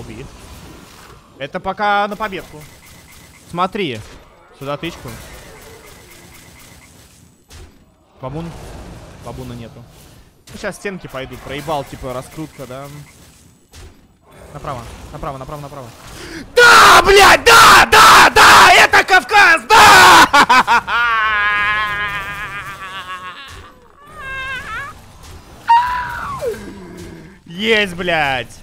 Убит. Это пока на победку. Смотри. Сюда тычку. Бабун. Бабуна нету. Ну, сейчас стенки пойдут. Проебал, типа, раскрутка, да? Направо, направо, направо, направо. Да, блядь, да, да, да! Это Кавказ, да! Есть, блядь!